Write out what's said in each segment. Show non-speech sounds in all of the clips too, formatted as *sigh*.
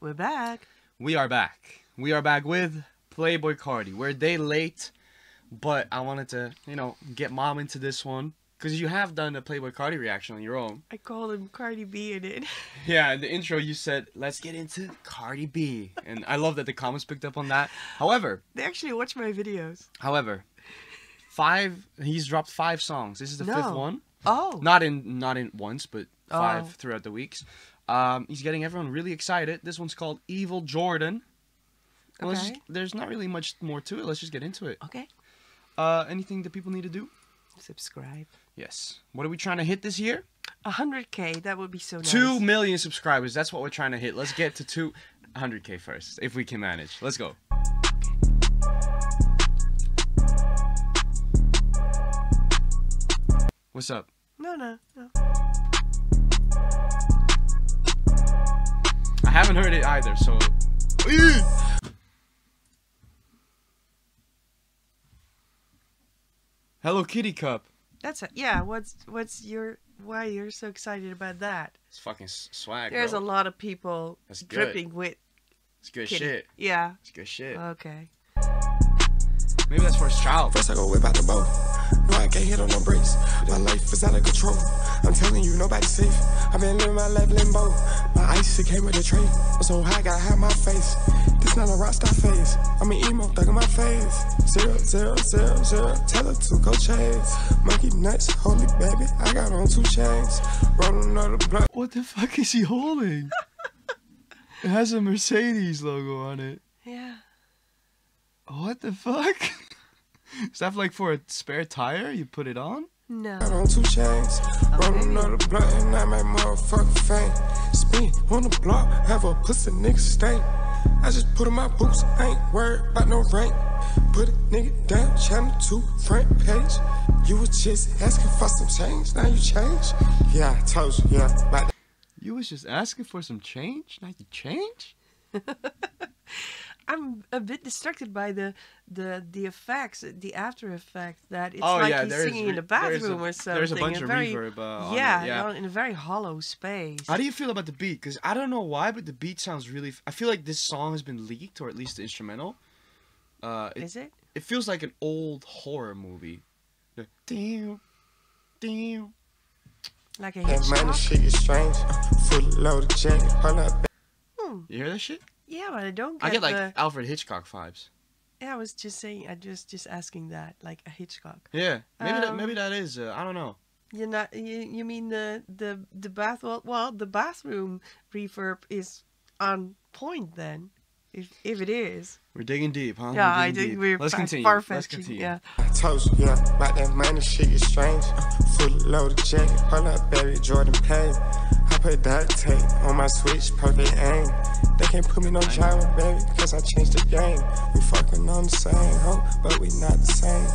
We're back. We are back. We are back with Playboi Carti. We're a day late, but I wanted to, you know, get mom into this one because you have done a Playboi Carti reaction on your own. I called him Cardi B in it. *laughs* Yeah, in the intro you said, "Let's get into Cardi B," and I love that the comments picked up on that. However, They actually watch my videos. however, five he's dropped five songs. This is the fifth No. one. Oh. Not in not in once, but oh. five Oh. throughout the weeks. Um, he's getting everyone really excited. This one's called Evil Jordan. Well, Okay. just- there's not really much more to it. Let's just get into it. Okay. Uh, anything that people need to do? Subscribe. Yes. What are we trying to hit this year? 100k. That would be so nice. Two million subscribers. That's what we're trying to hit. Let's get to two hundred k first, if we can manage. Let's go. What's up? No, no, no. Haven't heard it either, so. Hello Kitty Cup. That's a, yeah. What's what's your why you're so excited about that? It's fucking swag. There's bro. a lot of people That's good. dripping with It's good kitty. shit. Yeah. It's good shit. Okay. Maybe that's for his child. First I go whip out the bow. No, I can't hit on no brakes. My life is out of control. I'm telling you, nobody's safe. I've been living my life limbo. My ice, it came with a tray. I'm so high, gotta have my face. This not a rock star face. I'm an emo, thug in my face. Zero, zero, zero, zero. Tell her to go chase. Monkey nuts, holy baby. I got on two chains. Rolling another blunt. What the fuck is he holding? *laughs* it has a Mercedes logo on it. Yeah. What the fuck? *laughs* Is that like for a spare tire? You put it on? No. Got on two chains. Rolling baby. another blunt and I make motherfucking fame. Spin on the block, have a pussy nigga stain. I just put on my boots, ain't worried about no rank. Put a nigga down, channel two, front page. You was just asking for some change, now you change? Yeah, I told you, yeah. About You was just asking for some change? Now you change? *laughs* I'm a bit distracted by the the the effects, the after effect that it's Oh, like yeah, he's there's singing in the there's a- bathroom or something. there's a bunch and of very, reverb, uh, on it, yeah, yeah. in a very hollow space. How do you feel about the beat? Because I don't know why, but the beat sounds really. I feel like this song has been leaked, or at least the instrumental. Uh, it, Is it? it feels like an old horror movie. The Damn, damn. Like a that money Hitchcock? shit is strange. Full load of jet, hold up. Hmm. You hear that shit? Yeah, but I don't get I get like the. Alfred Hitchcock vibes. Yeah, I was just saying. I just just asking that, like a Hitchcock. Yeah, maybe that Um, maybe that is. Uh, I don't know. You're not. You, you mean the the the bath? Well, well, the bathroom reverb is on point then, if if it is. We're digging deep, huh? yeah, I digging think deep. we're Let's continue. far Let's continue. Yeah. I told you, yeah, about that money shit is strange. Full load of jet, hold up, baby, Jordan Pay. I put duct tape on my switch, perfect aim. They can't put me no gyro, baby, cause I changed the game. We fucking on the same hoe, but we not the same.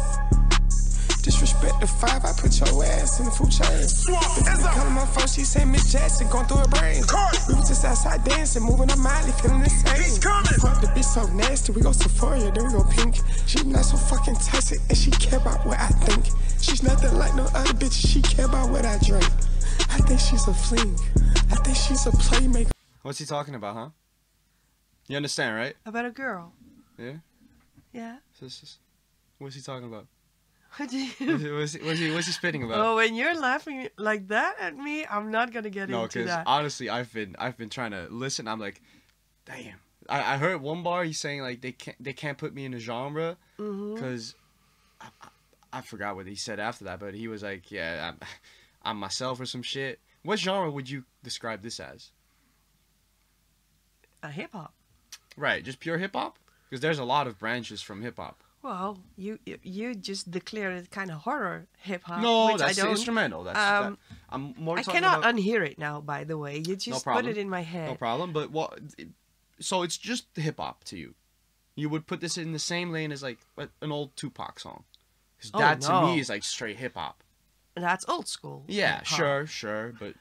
Disrespect the five, I put your ass in the food chain. The calling my phone, she said Miss Jackson going through her brain. We was just outside dancing, moving her Miley, feeling the same. Fuck the bitch so nasty, we go Sephora, then we go pink. She not so fucking toxic, and she care about what I think. She's nothing like no other bitch, she care about what I drink. I think she's a fling. I think she's a playmaker. What's he talking about, huh? You understand, right? About a girl. Yeah. Yeah. So just- what's he talking about? What do you? he, what's he, what's he, what's he spitting about? Oh, when you're laughing like that at me, I'm not gonna get no, into that. No, because honestly, I've been I've been trying to listen. I'm like, damn. I, I heard one bar he's saying like they can't they can't put me in a genre Mm-hmm. because I, I, I forgot what he said after that, but he was like, yeah, I'm, I'm myself or some shit. What genre would you describe this as? A hip hop. Right, just pure hip hop? Because there's a lot of branches from hip hop. Well, you you- just declared it kind of horror hip hop. no, which that's I don't. instrumental. That's um, that, I'm more I cannot about unhear it now. By the way, you just put it in my head. no problem. But what? So it's just hip hop to you. You would put this in the same lane as like an old Tupac song. 'Cause Oh, that to me is like straight hip hop. That's old school. Yeah, sure, sure, but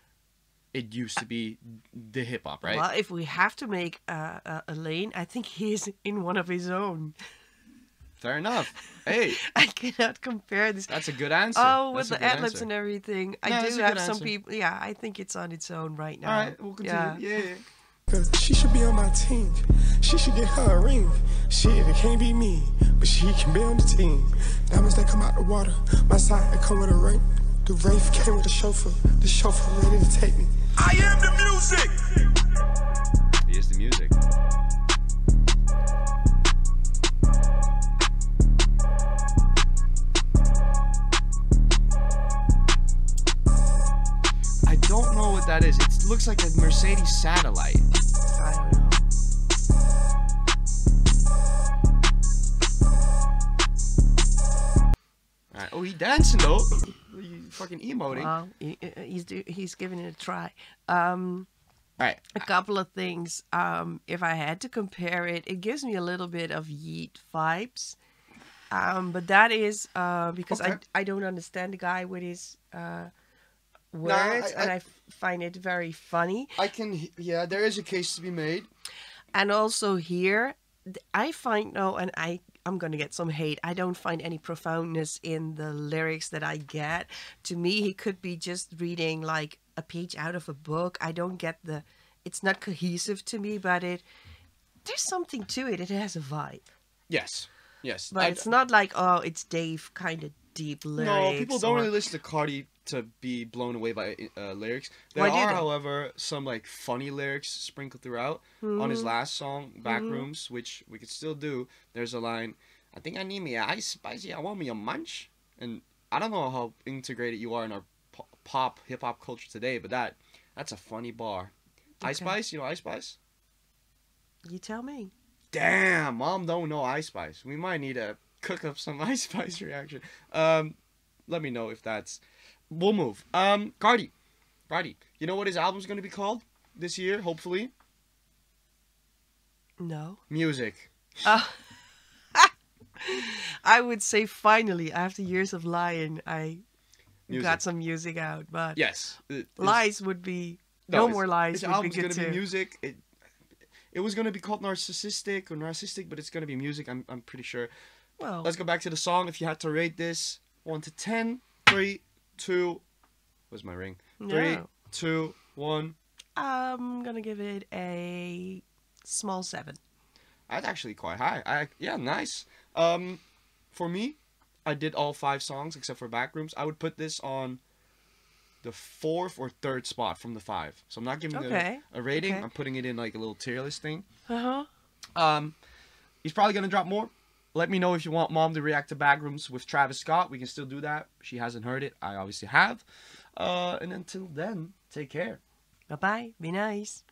it used to be the hip hop, right? Well, if we have to make a, a, a lane, I think he's in one of his own. Fair enough. *laughs* Hey, I cannot compare this. that's a good answer. Oh, with That's a the good ad libs and everything. No, I that's do have some answer. people. Yeah, I think it's on its own right now. All right, we'll continue. Yeah. Yeah. yeah. Cause she should be on my team. She should get her a ring. Shit, it can't be me, but she can be on the team. Diamonds that come out the water. My side that come with a ring. The Wraith came with a chauffeur. The chauffeur ready to take me. I am the music. He is the music. I don't know what that is. It looks like a Mercedes satellite. I don't know. Alright. Oh, he dancing though. Fucking emoting. Well, he, he's do, he's giving it a try. Um, Alright. a couple of things. Um, if I had to compare it, it gives me a little bit of Yeat vibes. Um, but that is uh, because Okay. I I don't understand the guy with his uh, words, I- and I find it very funny. I can. Yeah, there is a case to be made. And also here, I find no, and I I'm gonna get some hate. I don't find any profoundness in the lyrics that I get. To me, he could be just reading like a page out of a book. I don't get the. It's not cohesive to me, but it there's something to it. It has a vibe, Yes. Yes. but I- it's not like oh, it's Dave kind of deep lyrics. No, people don't or- really listen to Carti to be blown away by uh, lyrics. There Why are, however, some like funny lyrics sprinkled throughout. On Mm-hmm. his last song, Backrooms, which we could still do, there's a line, I think I need me a ice spicy, I want me a munch. And I don't know how integrated you are in our pop, hip hop culture today, but that that's a funny bar. Ice Spice, you know Ice Spice? You tell me. Damn, mom don't know Ice Spice. We might need to cook up some *laughs* Ice Spice reaction. Um, let me know if that's. We'll move. Um, Carti, Carti. You know what his album's gonna be called this year? Hopefully, No. music. Uh, *laughs* I would say finally, after years of lying, I Music. got some music out. But Yes. It- lies would be no, no, more lies His album's gonna too. be music. It, it was gonna be called narcissistic or narcissistic, but it's gonna be music. I'm, I'm pretty sure. well, Let's go back to the song. If you had to rate this, one to ten, three, two. Where's my ring? Three, No. two, one. I'm gonna give it a small seven. That's actually quite high. I yeah, nice. Um, for me, I did all five songs except for Backrooms. I would put this on the fourth or third spot from the five. So I'm not giving Okay, it a, a rating. okay. I'm putting it in like a little tier list thing. Uh huh. Um, he's probably gonna drop more. Let me know if you want mom to react to Backrooms with Travis Scott. We can still do that. She hasn't heard it. I obviously have. Uh, and until then, take care. Bye bye. Be nice.